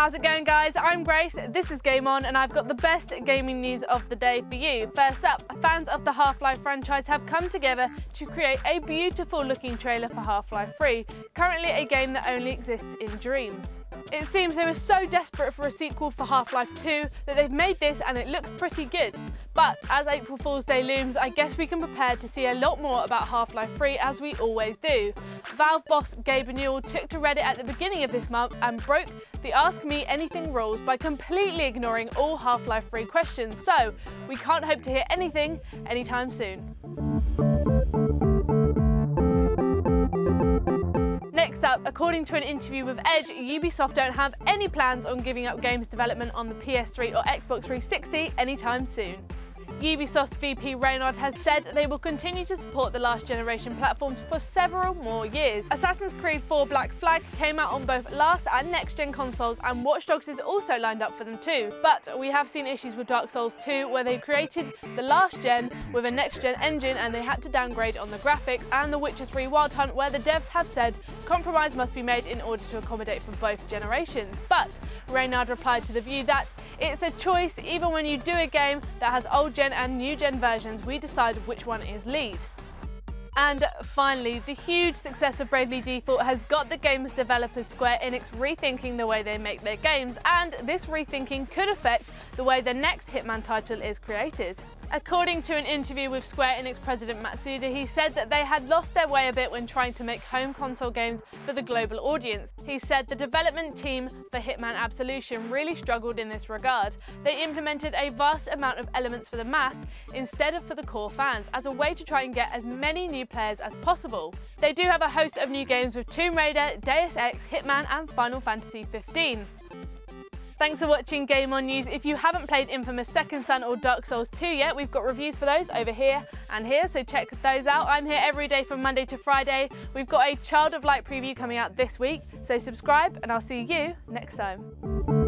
How's it going guys? I'm Grace, this is Game On and I've got the best gaming news of the day for you. First up, fans of the Half-Life franchise have come together to create a beautiful looking trailer for Half-Life 3, currently a game that only exists in dreams. It seems they were so desperate for a sequel for Half-Life 2 that they've made this and it looks pretty good. But as April Fool's Day looms, I guess we can prepare to see a lot more about Half-Life 3 as we always do. Valve boss Gabe Newell took to Reddit at the beginning of this month and broke the Ask Me Anything rules by completely ignoring all Half-Life 3 questions, so we can't hope to hear anything anytime soon. Next up, according to an interview with Edge, Ubisoft don't have any plans on giving up games development on the PS3 or Xbox 360 anytime soon. Ubisoft's VP Raynaud has said they will continue to support the last generation platforms for several more years. Assassin's Creed 4 Black Flag came out on both last and next gen consoles and Watch Dogs is also lined up for them too. But we have seen issues with Dark Souls 2 where they created the last gen with a next gen engine and they had to downgrade on the graphics and The Witcher 3 Wild Hunt where the devs have said compromise must be made in order to accommodate for both generations. But Raynaud replied to the view that it's a choice even when you do a game that has old gen and new gen versions, we decide which one is lead. And finally, the huge success of Bravely Default has got the game's developers Square Enix rethinking the way they make their games, and this rethinking could affect the way the next Hitman title is created. According to an interview with Square Enix president Matsuda, he said that they had lost their way a bit when trying to make home console games for the global audience. He said the development team for Hitman Absolution really struggled in this regard. They implemented a vast amount of elements for the mass instead of for the core fans as a way to try and get as many new players as possible. They do have a host of new games with Tomb Raider, Deus Ex, Hitman and Final Fantasy 15. Thanks for watching Game On News. If you haven't played Infamous Second Son or Dark Souls 2 yet, we've got reviews for those over here and here, so check those out. I'm here every day from Monday to Friday. We've got a Child of Light preview coming out this week, so subscribe and I'll see you next time.